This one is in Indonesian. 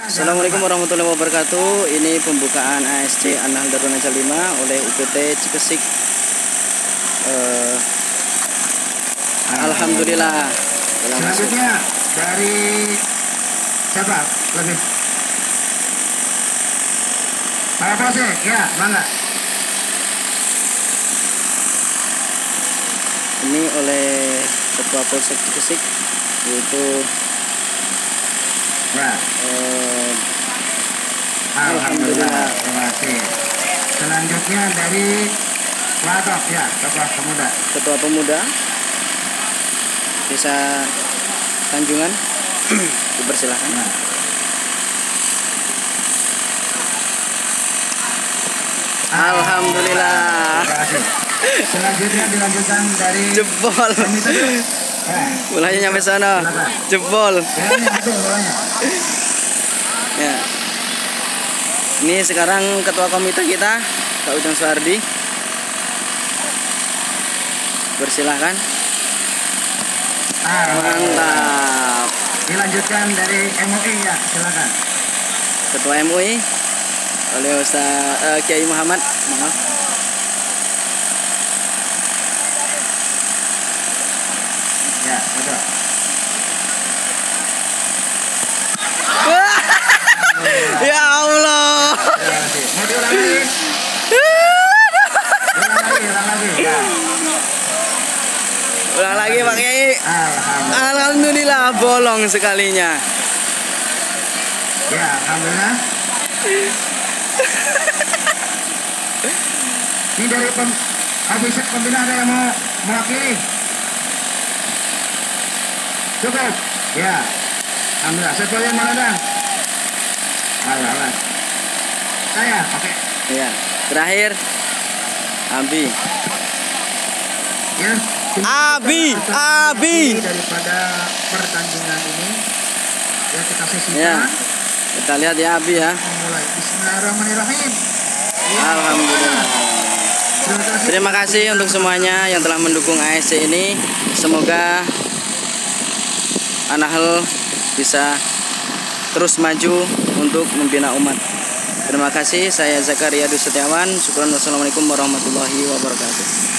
Assalamualaikum warahmatullahi wabarakatuh. Ini pembukaan ASC Anal Darun Najal 5 oleh UPT Cikesik. Eh, Alhamdulillah. Selanjutnya dari siapa? Lebih. Pak Prose, ya, bangga. Ini oleh Ketua Polsek Cikesik yaitu Ya, eh, alhamdulillah. Terima kasih. Selanjutnya dari Wadok, ya, Ketua Pemuda. Ketua Pemuda Desa Tanjungan. Dipersilahkan. Ya. Alhamdulillah. Terima kasih. Selanjutnya dilanjutkan dari Jebol. Ya, Mulanya nyampe sana. Jebol. Ya. Ini sekarang ketua komite kita, Kak Ujang Suardi. Bersilahkan. Alhamdulillah. Mantap. Dilanjutkan dari MUI ya, silakan. Ketua MUI oleh Ustaz eh, Kiai Muhammad. Maaf. Ya, betul. ya Allah. Terima kasih. Mau diulang lagi? Ulang lagi, ulang lagi. Ya. Ulang lagi Pak Kiai. Alhamdulillah. Alhamdulillah bolong sekalinya. Ya, alhamdulillah. Ini dari pem, ofisik pembina ada yang mau mewakili? Cukup? Ya. Alhamdulillah. Sesuai yang mana dah? Alhamdulillah. Saya, oke. Ya. Terakhir Abi. Ya. Abi, Abi. daripada pertandingan ini ya kita sisihkan Ya. Kita lihat ya Abi ya. memulai Bismillahirrahmanirrahim. Ya. Alhamdulillah. Terima kasih. Terima kasih untuk semuanya yang telah mendukung ASC ini. Semoga Anahel bisa terus maju untuk membina umat. Terima kasih. Saya Zakaria Dusetiawan. Syukran. Wassalamualaikum warahmatullahi wabarakatuh.